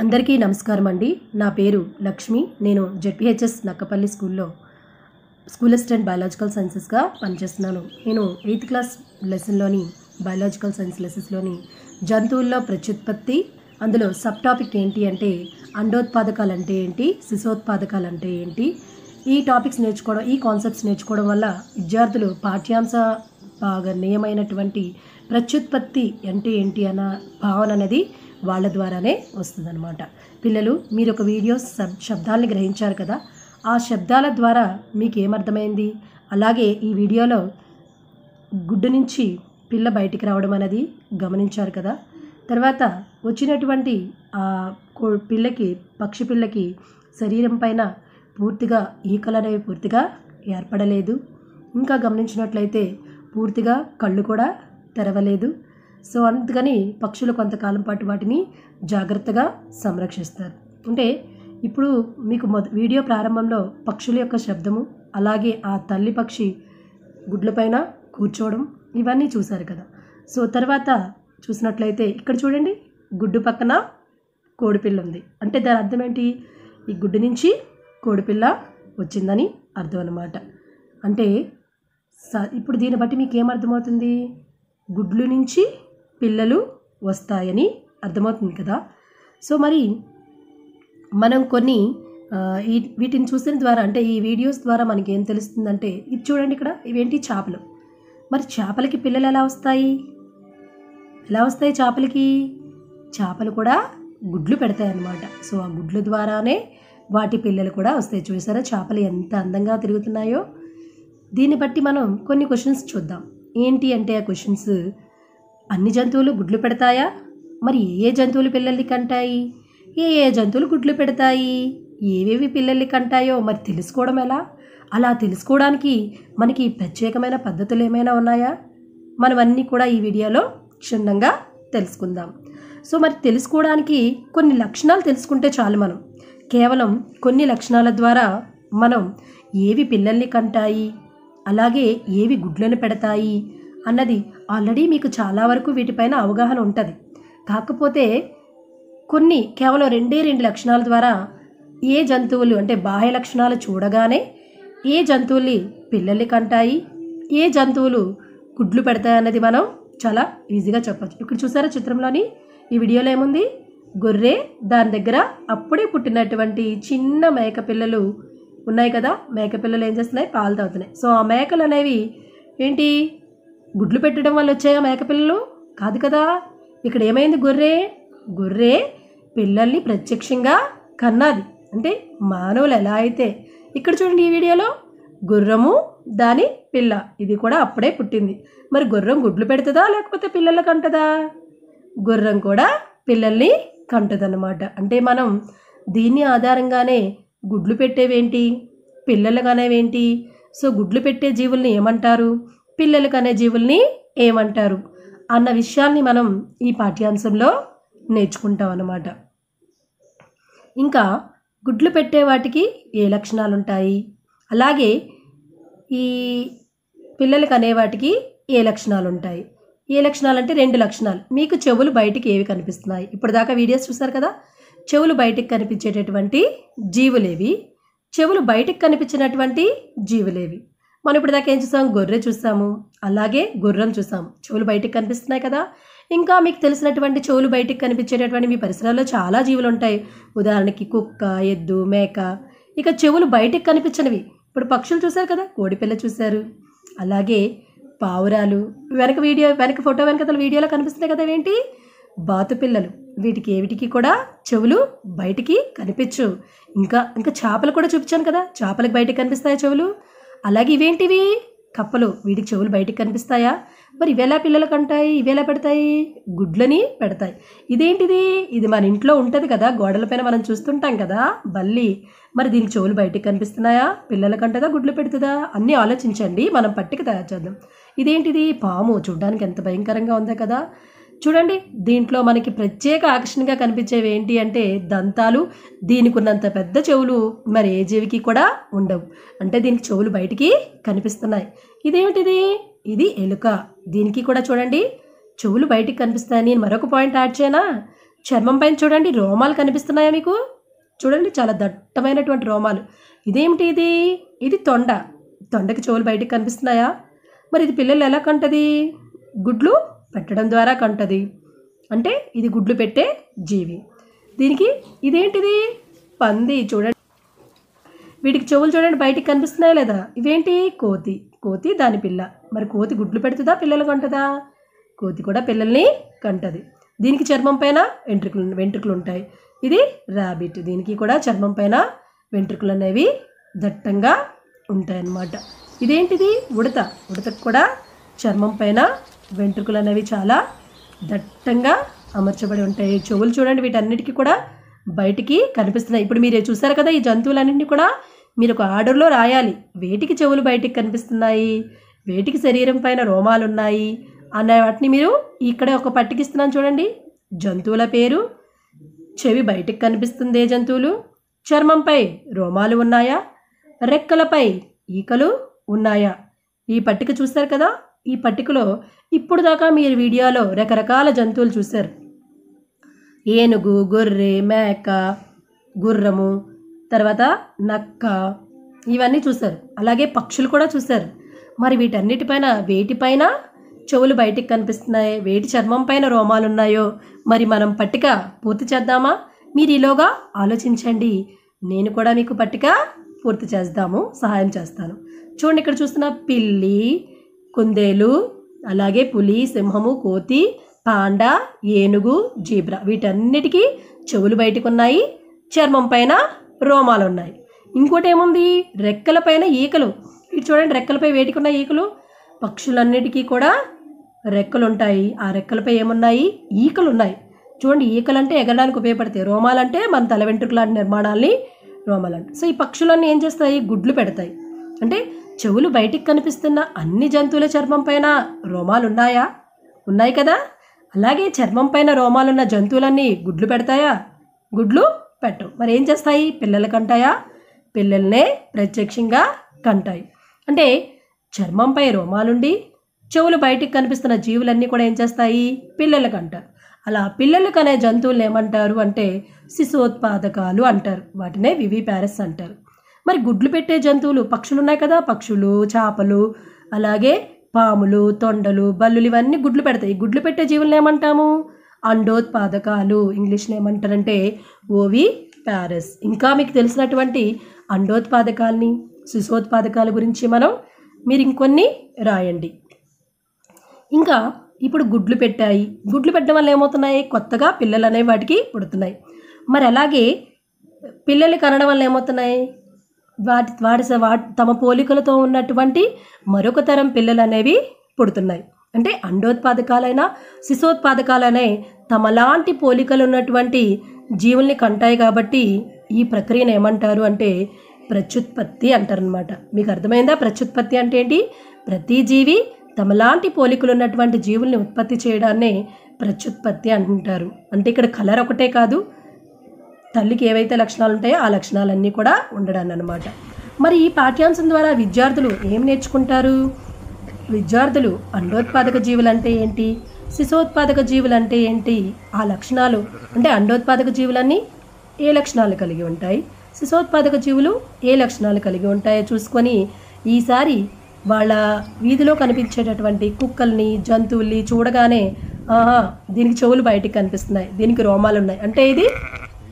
అందరికీ నమస్కారం అండి. నా పేరు లక్ష్మి. నేను జెడ్పిహెచ్ఎస్ నక్కపల్లి స్కూల్లో స్కూల్ అసిస్టెంట్ బయాలజికల్ సైన్సెస్గా పనిచేస్తున్నాను. నేను ఎయిత్ క్లాస్ లెసన్లోని బయాలజికల్ సైన్స్ లెసన్స్లోని జంతువుల్లో ప్రత్యుత్పత్తి అందులో సబ్ టాపిక్ ఏంటి అంటే అండోత్పాదకాలు అంటే ఏంటి శిశోత్పాదకాలు అంటే ఏంటి ఈ టాపిక్స్ నేర్చుకోవడం ఈ కాన్సెప్ట్స్ నేర్చుకోవడం వల్ల విద్యార్థులు పాఠ్యాంశ భాగనీయమైనటువంటి ప్రత్యుత్పత్తి అంటే ఏంటి అన్న భావన అనేది వాళ్ళ ద్వారానే వస్తుందన్నమాట. పిల్లలు మీరు ఒక వీడియో శబ్ గ్రహించారు కదా? ఆ శబ్దాల ద్వారా మీకు ఏమర్థమైంది అలాగే ఈ వీడియోలో గుడ్డు నుంచి పిల్ల బయటికి రావడం అనేది గమనించారు కదా? తర్వాత వచ్చినటువంటి ఆ కో- పిల్లకి పక్షి పిల్లకి శరీరం పైన పూర్తిగా ఈకలు అనేవి పూర్తిగా ఏర్పడలేదు. ఇంకా గమనించినట్లయితే పూర్తిగా కళ్ళు కూడా తెరవలేదు. సో అందుకని పక్షులు కొంతకాలం పాటు వాటిని జాగ్రత్తగా సంరక్షిస్తారు. అంటే ఇప్పుడు మీకు మొద వీడియో ప్రారంభంలో పక్షుల యొక్క శబ్దము అలాగే ఆ తల్లి పక్షి గుడ్లపైన కూర్చోవడం ఇవన్నీ చూశారు కదా. సో తర్వాత చూసినట్లయితే ఇక్కడ చూడండి గుడ్డు పక్కన కోడిపిల్ల ఉంది అంటే దాని అర్థం ఏంటి? ఈ గుడ్డు నుంచి కోడిపిల్ల వచ్చిందని అర్థం అన్నమాట. అంటే స- ఇప్పుడు దీన్ని బట్టి మీకు ఏమర్థమవుతుంది గుడ్లు నుంచి పిల్లలు వస్తాయని అర్థమవుతుంది కదా. సో మరి మనం కొన్ని ఈ వీటిని చూసిన ద్వారా అంటే ఈ వీడియోస్ ద్వారా మనకి ఏం తెలుస్తుందంటే ఇది చూడండి ఇక్కడ ఇవేంటి చేపలు. మరి చేపలకి పిల్లలు ఎలా వస్తాయి? ఎలా వస్తాయి చేపలకి? చేపలు కూడా గుడ్లు పెడతాయి అన్నమాట సో ఆ గుడ్ల ద్వారానే వాటి పిల్లలు కూడా వస్తాయి. చూసారా చేపలు ఎంత అందంగా తిరుగుతున్నాయో. దీన్ని బట్టి మనం కొన్ని క్వశ్చన్స్ చూద్దాం. ఏంటి అంటే ఆ క్వశ్చన్స్ అన్ని జంతువులు గుడ్లు పెడతాయా? మరి ఏ ఏ జంతువులు పిల్లల్ని కంటాయి? ఏ ఏ జంతువులు గుడ్లు పెడతాయి? ఏవేవి పిల్లల్ని కంటాయో మరి తెలుసుకోవడం ఎలా? అలా తెలుసుకోవడానికి మనకి ప్రత్యేకమైన పద్ధతులు ఏమైనా ఉన్నాయా? మనం అన్నీ కూడా ఈ వీడియోలో క్షుణ్ణంగా తెలుసుకుందాం. సో మరి తెలుసుకోవడానికి కొన్ని లక్షణాలు తెలుసుకుంటే చాలు మనం. కేవలం కొన్ని లక్షణాల ద్వారా మనం ఏవి పిల్లల్ని కంటాయి? అలాగే ఏవి గుడ్లను పెడతాయి? అన్నది ఆల్రెడీ మీకు చాలా వరకు వీటిపైన అవగాహన ఉంటుంది. కాకపోతే కొన్ని కేవలం రెండే రెండు లక్షణాల ద్వారా ఏ జంతువులు అంటే బాహ్య లక్షణాలు చూడగానే ఏ జంతువుల్ని పిల్లల్ని కంటాయి ఏ జంతువులు గుడ్లు పెడతాయి అన్నది మనం చాలా ఈజీగా చెప్పచ్చు. ఇక్కడ చూసారా చిత్రంలోని ఈ వీడియోలో ఏముంది? గొర్రె దాని దగ్గర అప్పుడే పుట్టినటువంటి చిన్న మేక పిల్లలు ఉన్నాయి కదా. మేక పిల్లలు ఏం చేస్తున్నాయి? పాలు తాగుతున్నాయి. సో ఆ మేకలు అనేవి ఏంటి? గుడ్లు పెట్టడం వల్ల వచ్చాయా మేకపిల్లలు కాదు కదా. ఇక్కడ ఏమైంది గొర్రె? గొర్రె పిల్లల్ని ప్రత్యక్షంగా కన్నది. అంటే మానవులు ఎలా అయితే. ఇక్కడ చూడండి ఈ వీడియోలో. గుర్రము దాని పిల్ల. ఇది కూడా అప్పుడే పుట్టింది. మరి గుర్రం గుడ్లు పెడుతుందా లేకపోతే పిల్లలు కంటదా? గుర్రం కూడా పిల్లల్ని కంటదన్నమాట. అంటే మనం దీని ఆధారంగానే గుడ్లు పెట్టేవేంటి? పిల్లలు కనేవేంటి? సో గుడ్లు పెట్టే జీవుల్ని ఏమంటారు? పిల్లలు కనే జీవుల్ని ఏమంటారు? అన్న విషయాన్ని మనం ఈ పాఠ్యాంశంలో నేర్చుకుంటాం అన్నమాట ఇంకా గుడ్లు పెట్టే వాటికి ఏ లక్షణాలు ఉంటాయి అలాగే ఈ పిల్లలకు అనే వాటికి ఏ లక్షణాలు ఉంటాయి ఏ లక్షణాలు అంటే రెండు లక్షణాలు. మీకు చెవులు బయటికి ఏవి కనిపిస్తున్నాయి? ఇప్పుడు దాకా వీడియోస్ చూసారు కదా? చెవులు బయటికి కనిపించేటటువంటి జీవులేవి. చెవులు బయటికి కనిపించినటువంటి జీవులేవి. మనం ఇప్పుడు దాకా ఏం చూసాం? గొర్రె చూసాము. అలాగే గుర్రం చూసాము చెవులు బయటికి కనిపిస్తున్నాయి కదా. ఇంకా మీకు తెలిసినటువంటి చెవులు బయటికి కనిపించేటటువంటి మీ పరిసరాల్లో చాలా జీవులు ఉంటాయి. ఉదాహరణకి కుక్క ఎద్దు మేక. ఇక చెవులు బయటికి కనిపించనివి. ఇప్పుడు పక్షులు చూశారు కదా. కోడిపిల్ల చూశారు. అలాగే పావురాలు. వెనక వీడియో వెనక ఫోటో వెనక వీడియోలో కనిపిస్తున్నాయి కదా ఏంటి బాతుపిల్లలు వీటికి ఏవిటికి కూడా చెవులు బయటికి కనిపించు ఇంకా ఇంకా చేపలు కూడా చూపించాను కదా. చేపలకు బయటికి కనిపిస్తాయి చెవులు? అలాగే ఇవేంటివి? కప్పలు. వీటికి చెవులు బయటికి కనిపిస్తాయా? మరి ఇవేలా పిల్లలకు అంటాయి ఇవేలా పెడతాయి? గుడ్లని పెడతాయి. ఇదేంటిది? ఇది మన ఇంట్లో ఉంటుంది కదా గోడలపైన మనం చూస్తుంటాం కదా బల్లి. మరి దీనికి చెవులు బయటికి కనిపిస్తున్నాయా? పిల్లలకంటదా గుడ్లు పెడుతుందా? అన్నీ ఆలోచించండి. మనం పట్టిక తయారు చేద్దాం. ఇదేంటిది? పాము. చూడడానికి ఎంత భయంకరంగా ఉందో కదా. చూడండి దీంట్లో మనకి ప్రత్యేక ఆకర్షణగా కనిపించేవి ఏంటి అంటే దంతాలు. దీనికి ఉన్నంత పెద్ద చెవులు మరి ఏ జీవికి కూడా ఉండవు. అంటే దీనికి చెవులు బయటికి కనిపిస్తున్నాయి. ఇదేమిటిది? ఇది ఎలుక. దీనికి కూడా చూడండి చెవులు బయటికి కనిపిస్తాయి. నేను మరొక పాయింట్ యాడ్ చేయనా? చర్మం పైన చూడండి రోమాలు కనిపిస్తున్నాయా మీకు? చూడండి చాలా దట్టమైనటువంటి రోమాలు. ఇదేమిటి ఇది? ఇది తొండ. తొండకి చెవులు బయటికి కనిపిస్తున్నాయా? మరి ఇది పిల్లలు ఎలా కంటది? గుడ్లు? పెట్టడం ద్వారా కంటది. అంటే ఇది గుడ్లు పెట్టే జీవి. దీనికి ఇదేంటిది? పంది చూడండి. వీటికి చెవులు చూడండి బయటికి కనిపిస్తున్నాయా లేదా? ఇవేంటి? కోతి. కోతి దాని పిల్ల. మరి కోతి గుడ్లు పెడుతుందా పిల్లలు కంటదా? కోతి కూడా పిల్లల్ని కంటది. దీనికి చర్మం పైన వెంట్రుకలు వెంట్రుకలు ఉంటాయి. ఇది ర్యాబిట్ దీనికి కూడా చర్మం పైన వెంట్రుకలు అనేవి దట్టంగా ఉంటాయన్నమాట. ఇదేంటిది? ఉడత. ఉడతకు కూడా చర్మం పైన వెంట్రుకలు అనేవి చాలా దట్టంగా అమర్చబడి ఉంటాయి. చెవులు చూడండి వీటన్నిటికీ కూడా బయటికి కనిపిస్తున్నాయి. ఇప్పుడు మీరు చూసారు కదా ఈ జంతువులన్నింటినీ కూడా మీరు ఒక ఆర్డర్లో రాయాలి. వేటికి చెవులు బయటికి కనిపిస్తున్నాయి? వేటికి శరీరం పైన రోమాలు ఉన్నాయి అనే వాటిని మీరు ఇక్కడ ఒక పట్టికిస్తున్నాను చూడండి. జంతువుల పేరు చెవి బయటికి కనిపిస్తుంది ఏ జంతువులు? చర్మంపై రోమాలు ఉన్నాయా? రెక్కలపై ఈకలు ఉన్నాయా? ఈ పట్టిక చూస్తారు కదా ఈ పట్టికలో ఇప్పుడు దాకా మీరు వీడియోలో రకరకాల జంతువులు చూశారు. ఏనుగు గొర్రె మేక గుర్రము తర్వాత నక్క ఇవన్నీ చూశారు. అలాగే పక్షులు కూడా చూశారు. మరి వీటన్నిటిపైన వేటిపైన చెవులు బయటికి కనిపిస్తున్నాయి వేటి చర్మం పైన రోమాలు ఉన్నాయో మరి మనం పట్టిక పూర్తి చేద్దామా? మీరు ఈలోగా ఆలోచించండి. నేను కూడా మీకు పట్టిక పూర్తి చేద్దాము సహాయం చేస్తాను. చూడండి ఇక్కడ చూస్తున్న పిల్లి కుందేలు అలాగే పులి సింహము కోతి పాండా ఏనుగు జీబ్రా వీటన్నిటికీ చెవులు బయటకు ఉన్నాయి చర్మం పైన రోమాలు ఉన్నాయి ఇంకోటి ఏముంది రెక్కల పైన ఈకలు. ఇటు చూడండి రెక్కలపై వేటికి ఉన్న ఈకలు? పక్షులన్నిటికీ కూడా రెక్కలు ఉంటాయి ఆ రెక్కలపై ఏమున్నాయి? ఈకలు ఉన్నాయి చూడండి ఈకలు అంటే ఎగరడానికి ఉపయోగపడతాయి. రోమాలంటే మన తల వెంట్రుక లాంటి నిర్మాణాలని రోమాలంటే. సో ఈ పక్షులన్నీ ఏం చేస్తాయి? గుడ్లు పెడతాయి. అంటే చెవులు బయటికి కనిపిస్తున్న అన్ని జంతువుల చర్మం పైన రోమాలు ఉన్నాయా ఉన్నాయి కదా? అలాగే చర్మం పైన రోమాలున్న జంతువులన్నీ గుడ్లు పెడతాయా? గుడ్లు పెట్టవు మరి ఏం చేస్తాయి? పిల్లలు కంటాయా? పిల్లల్నే ప్రత్యక్షంగా కంటాయి. అంటే చర్మంపై రోమాలుండి చెవులు బయటికి కనిపిస్తున్న జీవులన్నీ కూడా ఏం చేస్తాయి? పిల్లలకు అంటారు అలా పిల్లలకు అనే జంతువులు ఏమంటారు అంటే శిశోత్పాదకాలు అంటారు. వాటినే వివి ప్యారెస్ అంటారు. మరి గుడ్లు పెట్టే జంతువులు పక్షులు ఉన్నాయి కదా పక్షులు చేపలు అలాగే పాములు తొండలు బల్లులు ఇవన్నీ గుడ్లు పెడతాయి. గుడ్లు పెట్టే జీవులను ఏమంటాము? అండోత్పాదకాలు. ఇంగ్లీష్లో ఏమంటారంటే ఓవి ప్యారెస్ ఇంకా మీకు తెలిసినటువంటి అండోత్పాదకాలని శిశోత్పాదకాల గురించి మనం మీరు ఇంకొన్ని రాయండి. ఇంకా ఇప్పుడు గుడ్లు పెట్టాయి. గుడ్లు పెట్టడం వల్ల ఏమవుతున్నాయి? కొత్తగా పిల్లలు అనేవి వాటికి పుడుతున్నాయి. మరి అలాగే పిల్లలు కనడం వల్ల ఏమవుతున్నాయి? వాటి వాటి వాటి తమ పోలికలతో ఉన్నటువంటి మరొక తరం పిల్లలు అనేవి పుడుతున్నాయి. అంటే అండోత్పాదకాలైనా శిశోత్పాదకాలనే తమలాంటి పోలికలు ఉన్నటువంటి జీవుల్ని కంటాయి కాబట్టి ఈ ప్రక్రియను ఏమంటారు అంటే ప్రత్యుత్పత్తి అంటారనమాట మీకు అర్థమైందా? ప్రత్యుత్పత్తి అంటే ఏంటి? ప్రతి జీవి తమలాంటి పోలికలు ఉన్నటువంటి జీవుల్ని ఉత్పత్తి చేయడాన్నే ప్రత్యుత్పత్తి అంటుంటారు అంటే ఇక్కడ కలర్ ఒకటే కాదు తల్లికి ఏవైతే లక్షణాలు ఉంటాయో ఆ లక్షణాలన్నీ కూడా ఉండడాన్ని అనమాట మరి ఈ పాఠ్యాంశం ద్వారా విద్యార్థులు ఏం నేర్చుకుంటారు? విద్యార్థులు అండోత్పాదక జీవులు అంటే ఏంటి? శిశోత్పాదక జీవులు అంటే ఏంటి? ఆ లక్షణాలు అంటే అండోత్పాదక జీవులన్నీ ఏ లక్షణాలు కలిగి ఉంటాయి? శిశోత్పాదక జీవులు ఏ లక్షణాలు కలిగి ఉంటాయో చూసుకొని ఈసారి వాళ్ళ వీధిలో కనిపించేటటువంటి కుక్కల్ని జంతువుల్ని చూడగానే ఆహా దీనికి చెవులు బయటికి కనిపిస్తున్నాయి. దీనికి రోమాలు ఉన్నాయి అంటే ఇది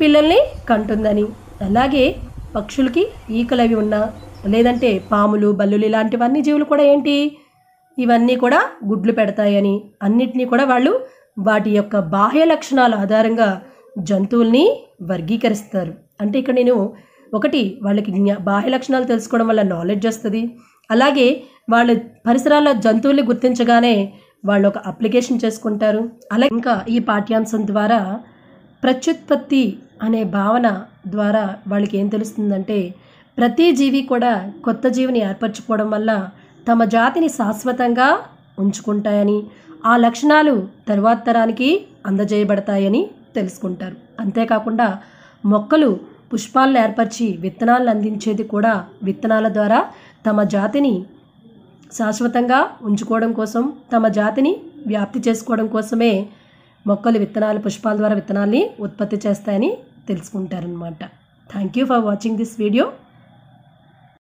పిల్లల్ని కంటుందని. అలాగే పక్షులకి ఈకలవి ఉన్నా లేదంటే పాములు బల్లులు ఇలాంటివన్నీ జీవులు కూడా ఏంటి? ఇవన్నీ కూడా గుడ్లు పెడతాయని. అన్నిటినీ కూడా వాళ్ళు వాటి యొక్క బాహ్య లక్షణాల ఆధారంగా జంతువుల్ని వర్గీకరిస్తారు. అంటే ఇక్కడ నేను ఒకటి వాళ్ళకి జ్ఞా బాహ్య లక్షణాలు తెలుసుకోవడం వల్ల నాలెడ్జ్ వస్తుంది. అలాగే వాళ్ళ పరిసరాల్లో జంతువుల్ని గుర్తించగానే వాళ్ళు ఒక అప్లికేషన్ చేసుకుంటారు. అలాగే ఇంకా ఈ పాఠ్యాంశం ద్వారా ప్రత్యుత్పత్తి అనే భావన ద్వారా వాళ్ళకి ఏం తెలుస్తుందంటే ప్రతి జీవి కూడా కొత్త జీవిని ఏర్పరచుకోవడం వల్ల తమ జాతిని శాశ్వతంగా ఉంచుకుంటాయని ఆ లక్షణాలు తరువాత తరానికి అందజేయబడతాయని తెలుసుకుంటారు. అంతేకాకుండా మొక్కలు పుష్పాలను ఏర్పరిచి విత్తనాలను అందించేది కూడా విత్తనాల ద్వారా తమ జాతిని శాశ్వతంగా ఉంచుకోవడం కోసం తమ జాతిని వ్యాప్తి చేసుకోవడం కోసమే మొక్కలు విత్తనాలు పుష్పాల ద్వారా విత్తనాల్ని ఉత్పత్తి చేస్తాయని తెలుసుకుంటారనమాట thank you for watching this video